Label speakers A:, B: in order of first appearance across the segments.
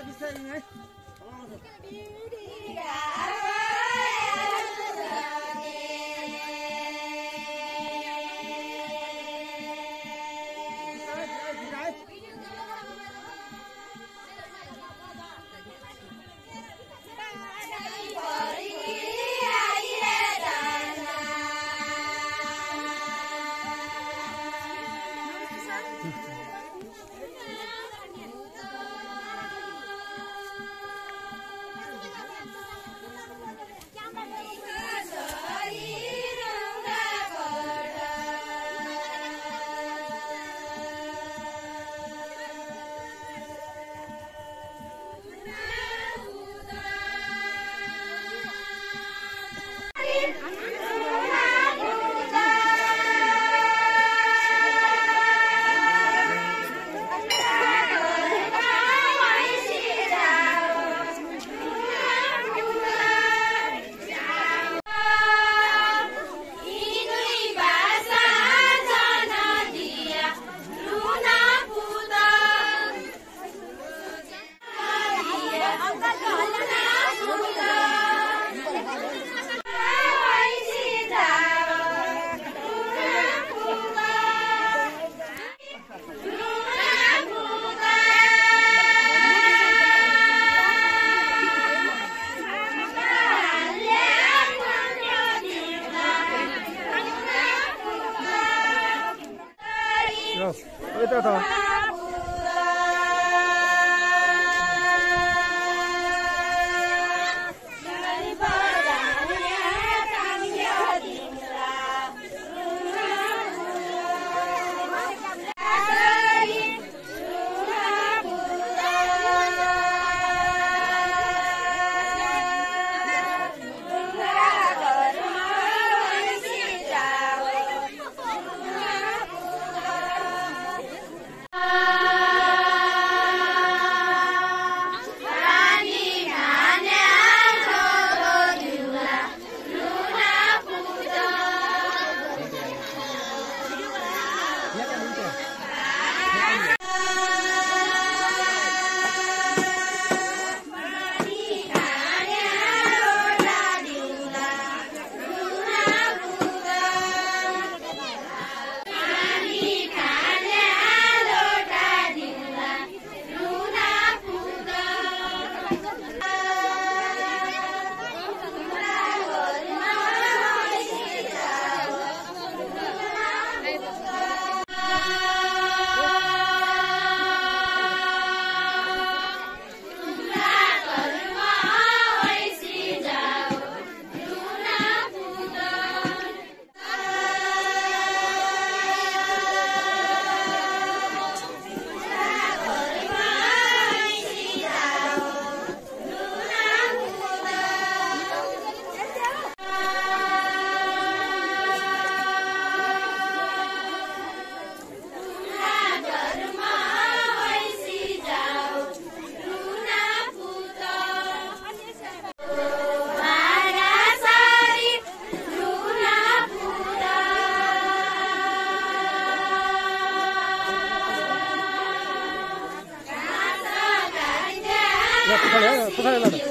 A: Happy Saturday night. 我疲れさ。不可怜不可怜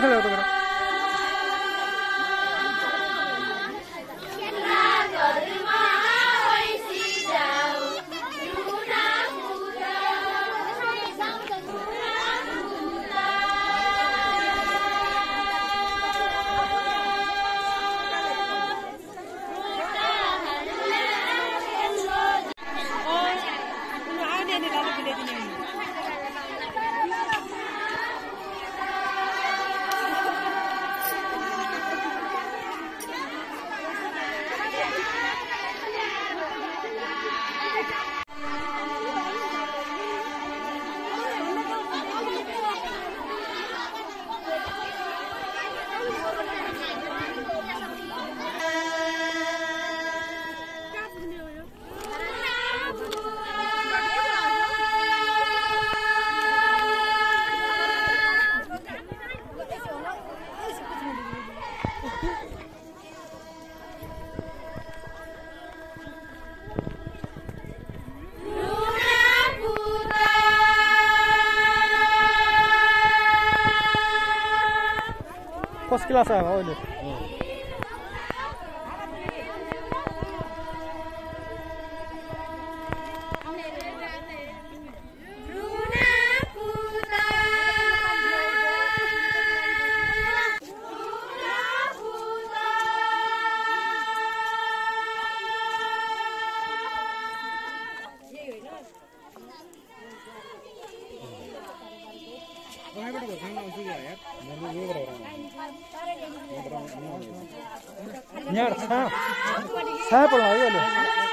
A: 分かる。Klasse, Freunde. Ja. अहिले हाँस्न हाँस्न हाँस्न यहाँ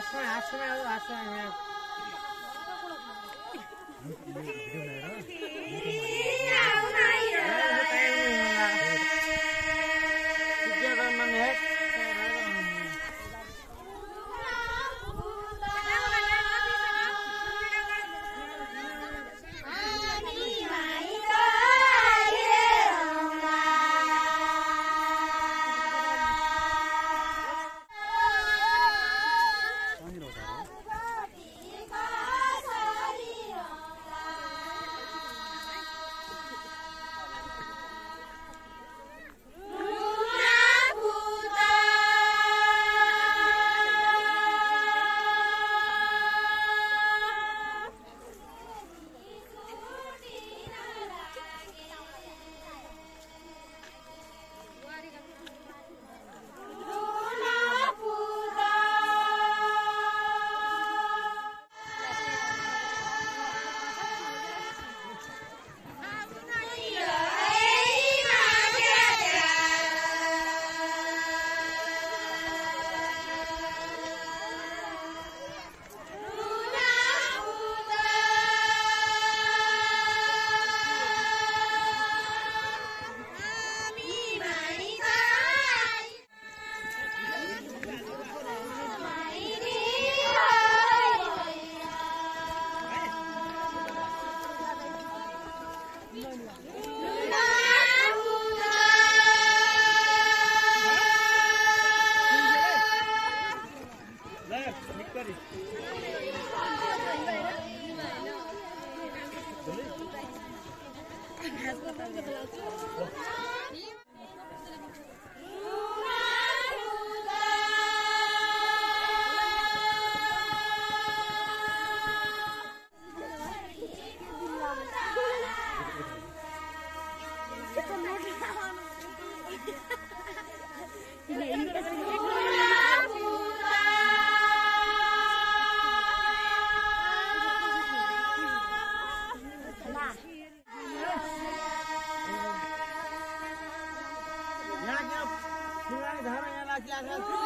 A: क्या फुलवानी धारा यहाँ 他他。